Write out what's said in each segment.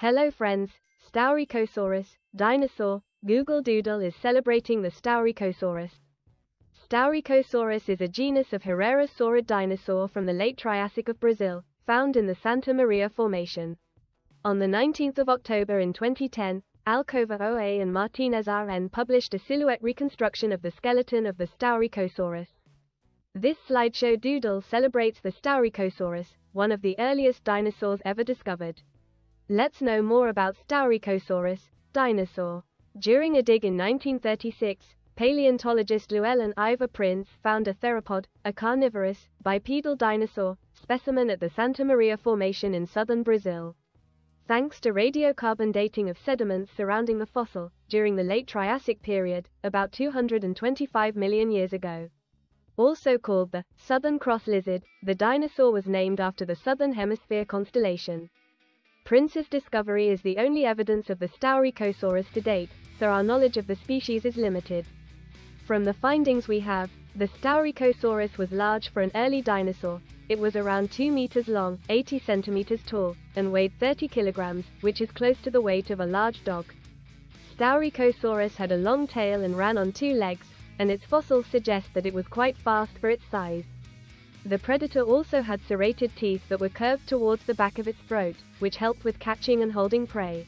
Hello friends, Staurikosaurus, dinosaur, Google Doodle is celebrating the Staurikosaurus. Staurikosaurus is a genus of Herrerasaurid dinosaur from the late Triassic of Brazil, found in the Santa Maria Formation. On the 19th of October in 2010, Alcober OA and Martinez RN published a silhouette reconstruction of the skeleton of the Staurikosaurus. This slideshow doodle celebrates the Staurikosaurus, one of the earliest dinosaurs ever discovered. Let's know more about Staurikosaurus, dinosaur. During a dig in 1936, paleontologist Llewellyn Ivor Prince found a theropod, a carnivorous, bipedal dinosaur, specimen at the Santa Maria Formation in southern Brazil. Thanks to radiocarbon dating of sediments surrounding the fossil, during the late Triassic period, about 225 million years ago. Also called the Southern Cross Lizard, the dinosaur was named after the Southern Hemisphere constellation. Prince's discovery is the only evidence of the Staurikosaurus to date, so our knowledge of the species is limited. From the findings we have, the Staurikosaurus was large for an early dinosaur. It was around 2 meters long, 80 centimeters tall, and weighed 30 kilograms, which is close to the weight of a large dog. Staurikosaurus had a long tail and ran on two legs, and its fossils suggest that it was quite fast for its size. The predator also had serrated teeth that were curved towards the back of its throat, which helped with catching and holding prey.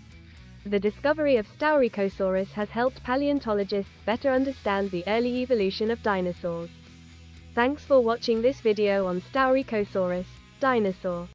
The discovery of Staurikosaurus has helped paleontologists better understand the early evolution of dinosaurs. Thanks for watching this video on Staurikosaurus, dinosaur.